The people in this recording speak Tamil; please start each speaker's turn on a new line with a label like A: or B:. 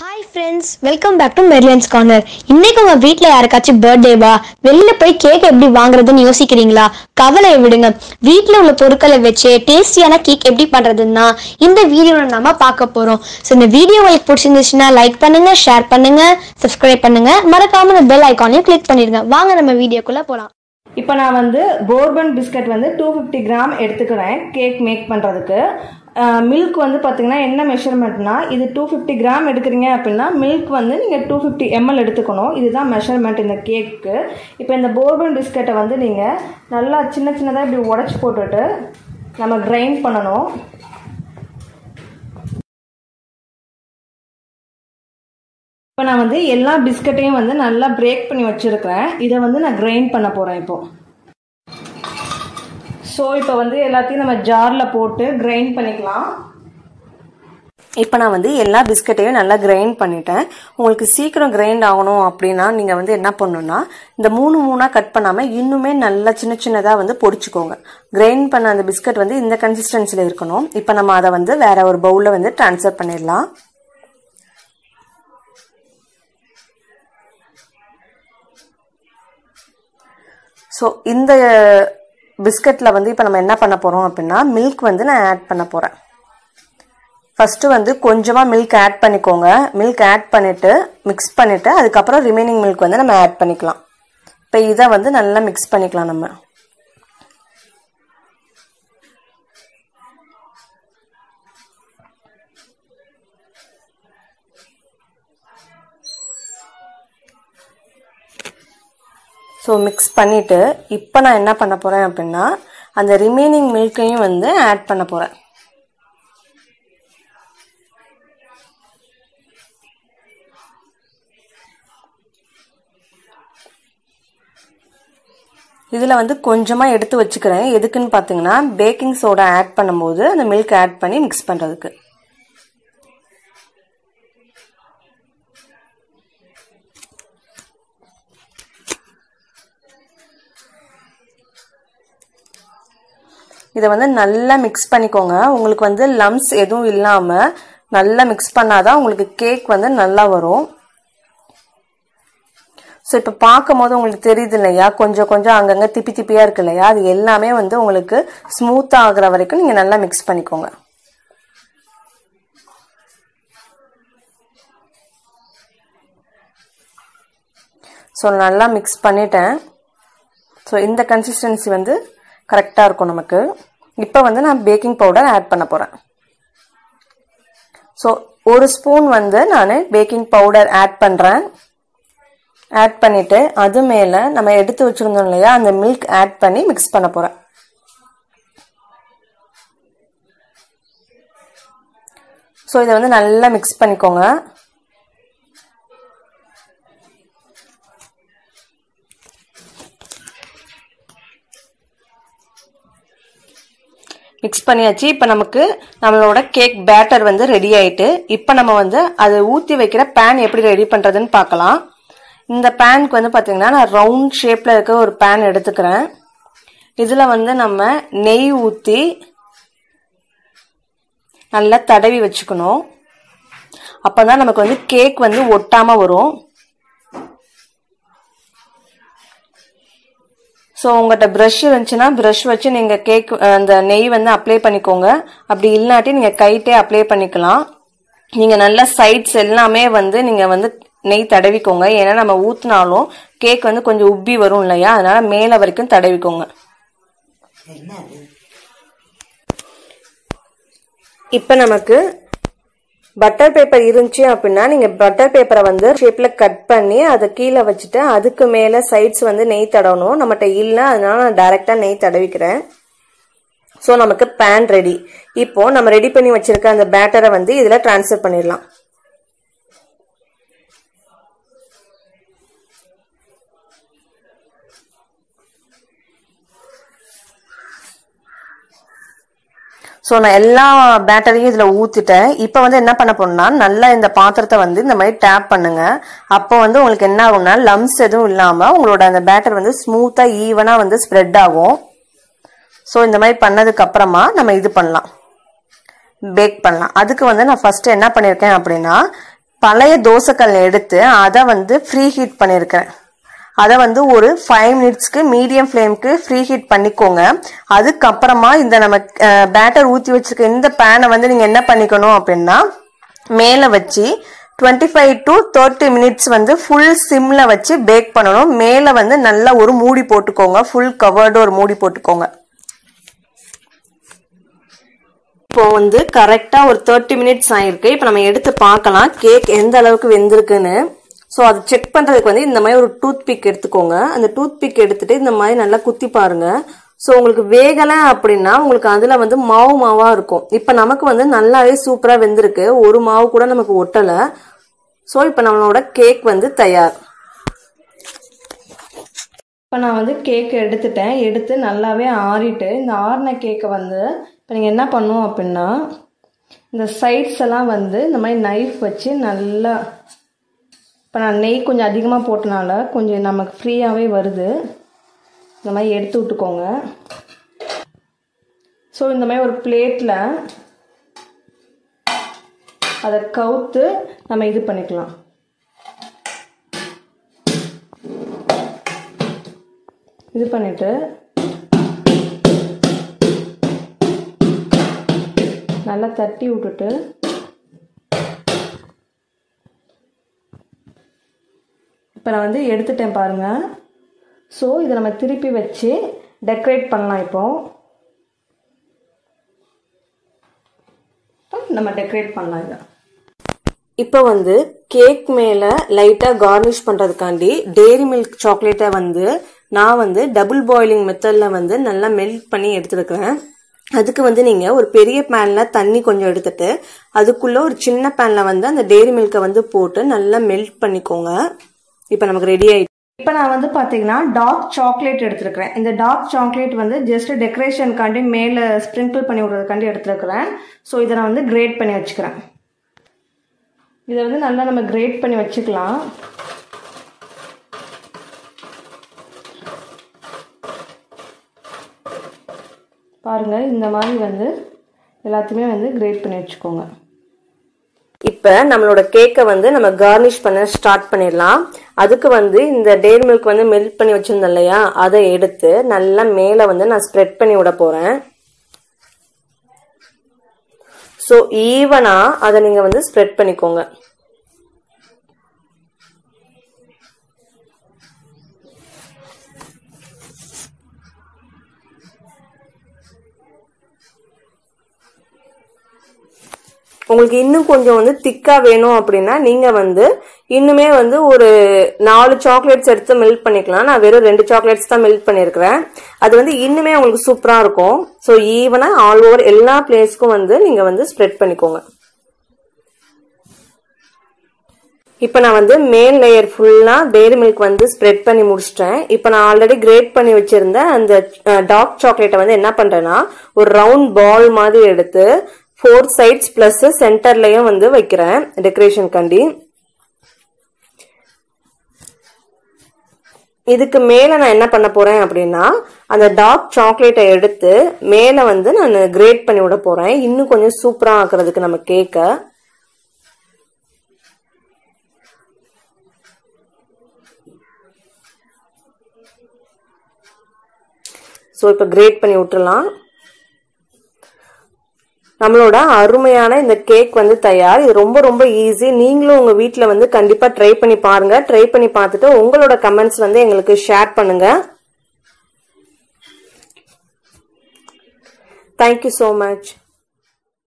A: Hi friends welcome back to Merlion's corner இன்னைக்கு உங்கள் வீட்டில் யாருக்காச்சும் பர்த்டேவா வெளியில் போய் கேக் எப்படி வாங்குறதுன்னு யோசிக்கிறீங்களா? கவலையை விடுங்க. வீட்டில் உள்ள பொருட்களை வச்சு டேஸ்டியான கேக் எப்படி பண்ணுறதுன்னா இந்த வீடியோவில் நாம பார்க்க போகிறோம் ஸோ இந்த வீடியோ உங்களுக்கு பிடிச்சிருந்துச்சுன்னா லைக் பண்ணுங்க ஷேர் பண்ணுங்க சப்ஸ்கிரைப் பண்ணுங்க. மறக்காம இந்த பெல் ஐக்கானையும் கிளிக் பண்ணிடுங்க. வாங்க நம்ம வீடியோக்குள்ள போகலாம்
B: இப்போ நான் வந்து போர்பன் பிஸ்கட் வந்து டூ ஃபிஃப்டி கிராம் எடுத்துக்கிறேன் கேக் மேக் பண்ணுறதுக்கு மில்க் வந்து பார்த்தீங்கன்னா என்ன மெஷர்மெண்ட்னா இது டூ ஃபிஃப்டி கிராம் எடுக்கிறீங்க அப்படின்னா மில்க் வந்து நீங்கள் டூ ஃபிஃப்டி எம்எல் எடுத்துக்கணும். இதுதான் மெஷர்மெண்ட் இந்த கேக்கு இப்போ இந்த போர்பன் பிஸ்கட்டை வந்து நீங்கள் நல்லா சின்ன சின்னதாக இப்படி உடச்சி போட்டுட்டு நம்ம கிரைண்ட் பண்ணணும். இப்போ நான் வந்து எல்லா பிஸ்கட்டையும் வந்து நல்லா பிரேக் பண்ணி வச்சுருக்கிறேன். இதை வந்து நான் கிரைண்ட் பண்ண போகிறேன் இப்போ. ஸோ இப்போ வந்து எல்லாத்தையும் நம்ம ஜாரில் போட்டு கிரைண்ட் பண்ணிக்கலாம்.
C: இப்போ நான் வந்து எல்லா பிஸ்கட்டையும் நல்லா கிரைண்ட் பண்ணிட்டேன். உங்களுக்கு சீக்கிரம் கிரைண்ட் ஆகணும் அப்படின்னா நீங்கள் வந்து என்ன பண்ணணும்னா இந்த மூணு மூணாக கட் பண்ணாமல் இன்னுமே நல்லா சின்ன சின்னதாக வந்து பொடிச்சுக்கோங்க. கிரைண்ட் பண்ண அந்த பிஸ்கட் வந்து இந்த கன்சிஸ்டன்சியில் இருக்கணும். இப்போ நம்ம அதை வந்து வேற ஒரு பவுலில் வந்து ட்ரான்ஸ்ஃபர் பண்ணிடலாம். ஸோ இந்த பிஸ்கட்டில் வந்து இப்போ நம்ம என்ன பண்ண போகிறோம் அப்படின்னா மில்க் வந்து நான் ஆட் பண்ண போகிறேன் ஃபஸ்ட்டு வந்து கொஞ்சமாக மில்க் ஆட் பண்ணிக்கோங்க. மில்க் ஆட் பண்ணிவிட்டு மிக்ஸ் பண்ணிவிட்டு அதுக்கப்புறம் ரிமைனிங் மில்க் வந்து நம்ம ஆட் பண்ணிக்கலாம். இப்போ இதை வந்து நல்லா மிக்ஸ் பண்ணிக்கலாம் நம்ம. ஸோ மிக்ஸ் பண்ணிவிட்டு இப்போ நான் என்ன பண்ண போகிறேன் அப்படின்னா அந்த ரிமைனிங் மில்க்கையும் வந்து ஆட் பண்ண போகிறேன் இதில் வந்து கொஞ்சமாக எடுத்து வச்சுக்கிறேன். எதுக்குன்னு பார்த்தீங்கன்னா பேக்கிங் சோடா ஆட் பண்ணும்போது அந்த மில்க் ஆட் பண்ணி மிக்ஸ் பண்ணுறதுக்கு இதை வந்து நல்லா மிக்ஸ் பண்ணிக்கோங்க. உங்களுக்கு வந்து லம்ஸ் எதுவும் இல்லாமல் நல்லா மிக்ஸ் பண்ணாதான் உங்களுக்கு கேக் வந்து நல்லா வரும். ஸோ இப்போ பார்க்கும் போது உங்களுக்கு தெரியுது இல்லையா? கொஞ்சம் கொஞ்சம் அங்கங்கே திப்பி திப்பியாக இருக்கு இல்லையா? அது எல்லாமே வந்து உங்களுக்கு ஸ்மூத்தாக ஆகுற வரைக்கும் நீங்கள் நல்லா மிக்ஸ் பண்ணிக்கோங்க. ஸோ நல்லா மிக்ஸ் பண்ணிட்டேன். ஸோ இந்த கன்சிஸ்டன்சி வந்து கரெக்டாக இருக்கும் நமக்கு. இப்போ வந்து நான் பேக்கிங் பவுடர் ஆட் பண்ண போகிறேன் ஸோ ஒரு ஸ்பூன் வந்து நான் பேக்கிங் பவுடர் ஆட் பண்ணுறேன் ஆட் பண்ணிவிட்டு அது மேலே நம்ம எடுத்து வச்சுருந்தோம் இல்லையா அந்த மில்க் ஆட் பண்ணி மிக்ஸ் பண்ண போகிறேன் ஸோ இதை வந்து நல்லா மிக்ஸ் பண்ணிக்கோங்க. மிக்ஸ் பண்ணியாச்சு. இப்போ நமக்கு நம்மளோட கேக் பேட்டர் வந்து ரெடி ஆயிட்டு இப்போ நம்ம வந்து அதை ஊற்றி வைக்கிற பேன் எப்படி ரெடி பண்ணுறதுன்னு பார்க்கலாம். இந்த பேனுக்கு வந்து பார்த்தீங்கன்னா நான் ரவுண்ட் ஷேப்பில் இருக்க ஒரு பேன் எடுத்துக்கிறேன். இதில் வந்து நம்ம நெய் ஊற்றி நல்லா தடவி வச்சுக்கணும். அப்போ தான் நமக்கு வந்து கேக் வந்து ஒட்டாமல் வரும். ஸோ உங்கள்கிட்ட ப்ரஷ் இருந்துச்சுன்னா ப்ரஷ் வச்சு நீங்கள் கேக் அந்த நெய் வந்து அப்ளை பண்ணிக்கோங்க. அப்படி இல்லாட்டி நீங்கள் கைட்டே அப்ளை பண்ணிக்கலாம். நீங்கள் நல்ல சைட்ஸ் எல்லாமே வந்து நீங்கள் வந்து நெய் தடவிக்கோங்க. ஏன்னா நம்ம ஊற்றினாலும் கேக் வந்து கொஞ்சம் உப்பி வரும் இல்லையா? அதனால மேலே வரைக்கும் தடவிக்கோங்க. இப்போ நமக்கு பட்டர் பேப்பர் இருந்துச்சு அப்படின்னா நீங்கள் பட்டர் பேப்பரை வந்து ஷேப்பில் கட் பண்ணி அதை கீழே வச்சுட்டு அதுக்கு மேலே சைட்ஸ் வந்து நெய் தடவணும். நம்மகிட்ட இல்லை அதனால நான் டைரெக்டாக நெய் தடவிக்கிறேன். ஸோ நமக்கு பேன் ரெடி இப்போ நம்ம ரெடி பண்ணி வச்சிருக்க அந்த பேட்டரை வந்து இதில் டிரான்ஸ்ஃபர் பண்ணிடலாம். ஸோ நான் எல்லா பேட்டரியும் இதில் ஊற்றிட்டேன் இப்போ வந்து என்ன பண்ண போறேன்னா நல்லா இந்த பாத்திரத்தை வந்து இந்த மாதிரி டேப் பண்ணுங்க. அப்போ வந்து உங்களுக்கு என்ன ஆகும்னா லம்ஸ் எதுவும் இல்லாமல் உங்களோட அந்த பேட்டர் வந்து ஸ்மூத்தாக ஈவனாக வந்து ஸ்ப்ரெட் ஆகும். ஸோ இந்த மாதிரி பண்ணதுக்கு அப்புறமா நம்ம இது பண்ணலாம். பேக் பண்ணலாம். அதுக்கு வந்து நான் ஃபஸ்ட்டு என்ன பண்ணியிருக்கேன் அப்படின்னா பழைய தோசைக்கல் எடுத்து அதை வந்து ஃப்ரீ ஹீட் பண்ணியிருக்கேன் அதை வந்து ஒரு ஃபைவ் மினிட்ஸ்க்கு மீடியம் ஃப்ளேம்க்கு ஃப்ரீ ஹீட் பண்ணிக்கோங்க. அதுக்கப்புறமா இந்த நம்ம பேட்டர் ஊற்றி வச்சிருக்க இந்த பேனை வந்து நீங்கள் என்ன பண்ணிக்கணும் அப்படின்னா மேலே வச்சு twenty five to thirty minutes வந்து ஃபுல் சிம்மில் வச்சு பேக் பண்ணணும். மேலே வந்து நல்லா ஒரு மூடி போட்டுக்கோங்க. ஃபுல் கவர்டு ஒரு மூடி போட்டுக்கோங்க. இப்போ வந்து கரெக்டாக ஒரு தேர்ட்டி மினிட்ஸ் ஆகிருக்கு இப்போ நம்ம எடுத்து பார்க்கலாம். கேக் எந்த அளவுக்கு வெந்திருக்குன்னு. ஸோ அது செக் பண்ணுறதுக்கு வந்து இந்த மாதிரி ஒரு டூத் பிக் எடுத்துக்கோங்க. அந்த டூத் பிக் எடுத்துட்டு இந்த மாதிரி நல்லா குத்தி பாருங்க. ஸோ உங்களுக்கு வேகலை அப்படின்னா உங்களுக்கு அதில் வந்து மாவு மாவாக இருக்கும். இப்போ நமக்கு வந்து நல்லாவே சூப்பராக வெந்திருக்கு. ஒரு மாவு கூட நமக்கு ஒட்டலை. ஸோ இப்போ நம்மளோட கேக் வந்து தயார்.
B: இப்போ நான் வந்து கேக் எடுத்துட்டேன். எடுத்து நல்லாவே ஆறிட்டு இந்த ஆறின கேக்கை வந்து இப்போ நீங்கள் என்ன பண்ணுவோம் அப்படின்னா இந்த சைட்ஸ் எல்லாம் வந்து இந்த மாதிரி நைஃப் வச்சு நல்லா இப்போ நான் நெய் கொஞ்சம் அதிகமாக போட்டனால கொஞ்சம் நமக்கு ஃப்ரீயாகவே வருது. இந்த மாதிரி எடுத்து விட்டுக்கோங்க. ஸோ இந்த மாதிரி ஒரு பிளேட்டில் அதை கவுத்து நம்ம இது பண்ணிக்கலாம். இது பண்ணிவிட்டு நல்லா தட்டி விட்டுட்டு இப்போ நான் வந்து எடுத்துட்டேன் பாருங்கள் ஸோ இதை நம்ம திருப்பி வச்சு டெக்கரேட் பண்ணலாம் இப்போது நம்ம டெக்கரேட் பண்ணலாம் இதை.
C: இப்போ வந்து கேக் மேலே லைட்டாக கார்னிஷ் பண்ணுறதுக்காண்டி டெய்ரி மில்க் சாக்லேட்டை வந்து நான் வந்து டபுள் பாயிலிங் மெத்தடில் வந்து நல்லா மெல்ட் பண்ணி எடுத்துருக்கிறேன். அதுக்கு வந்து நீங்கள் ஒரு பெரிய பேனில் தண்ணி கொஞ்சம் எடுத்துட்டு அதுக்குள்ளே ஒரு சின்ன பேனில் வந்து அந்த டெய்ரி மில்கை வந்து போட்டு நல்லா மெல்ட் பண்ணிக்கோங்க. இப்போ நமக்கு ரெடி ஆயிடுச்சு
B: இப்போ நான் வந்து பார்த்தீங்கன்னா டார்க் சாக்லேட் எடுத்திருக்கிறேன். இந்த டார்க் சாக்லேட் வந்து ஜஸ்ட் டெக்கரேஷனுக்காண்டி மேலே ஸ்ப்ரிங்கிள் பண்ணி விடுறதுக்காண்டி எடுத்திருக்கிறேன். ஸோ இதை நான் வந்து கிரேட் பண்ணி வச்சுக்கிறேன். இதை வந்து நல்லா நம்ம கிரேட் பண்ணி வச்சுக்கலாம். பாருங்க இந்த மாதிரி வந்து எல்லாத்தையுமே வந்து கிரேட் பண்ணி வச்சுக்கோங்க.
C: இப்போ நம்மளோட கேக்கை வந்து நம்ம கார்னிஷ் பண்ண ஸ்டார்ட் பண்ணிடலாம். அதுக்கு வந்து இந்த டேரி மில்க் வந்து மெல்ட் பண்ணி வச்சிருந்தேன் இல்லையா? அதை எடுத்து நல்லா மேலே வந்து நான் ஸ்ப்ரெட் பண்ணி விட போறேன். ஸோ ஈவனா அதை நீங்க வந்து ஸ்ப்ரெட் பண்ணிக்கோங்க. உங்களுக்கு இன்னும் கொஞ்சம் வந்து திக்கா வேணும் அப்படின்னா நீங்க வந்து இன்னுமே வந்து ஒரு நாலு சாக்லேட்ஸ் எடுத்து மெல்ட் பண்ணிக்கலாம். நான் வெறும் ரெண்டு சாக்லேட்ஸ் தான் மெல்ட் பண்ணியிருக்கிறேன் அது வந்து இன்னுமே உங்களுக்கு சூப்பராக இருக்கும். ஸோ ஈவனாக ஆல் ஓவர் எல்லா பிளேஸ்க்கும் வந்து நீங்கள் வந்து ஸ்ப்ரெட் பண்ணிக்கோங்க. இப்போ நான் வந்து மேல் லேயர் ஃபுல்லாக டெய்ரி மில்க் வந்து ஸ்ப்ரெட் பண்ணி முடிச்சிட்டேன். இப்போ நான் ஆல்ரெடி கிரேட் பண்ணி வச்சிருந்த அந்த டார்க் சாக்லேட்டை வந்து என்ன பண்ணுறேன்னா ஒரு ரவுண்ட் பால் மாதிரி எடுத்து ஃபோர் சைட்ஸ் ப்ளஸ் சென்டர்லேயும் வந்து வைக்கிறேன் டெக்கரேஷன் கண்டி. இதுக்கு மேலே நான் என்ன பண்ண போகிறேன் அப்படின்னா அந்த டார்க் சாக்லேட்டை எடுத்து மேலே வந்து நான் கிரேட் பண்ணி விட போகிறேன் இன்னும் கொஞ்சம் சூப்பராக ஆக்குறதுக்கு நம்ம கேக்க ஸோ இப்போ கிரேட் பண்ணி விட்டுலாம் நம்மளோட அருமையான இந்த கேக் வந்து தயார். இது ரொம்ப ரொம்ப ஈஸி நீங்களும் உங்க வீட்டில் வந்து கண்டிப்பா ட்ரை பண்ணி பாருங்க. ட்ரை பண்ணி பார்த்துட்டு உங்களோட கமெண்ட்ஸ் வந்து எங்களுக்கு ஷேர் பண்ணுங்க. Thank you so much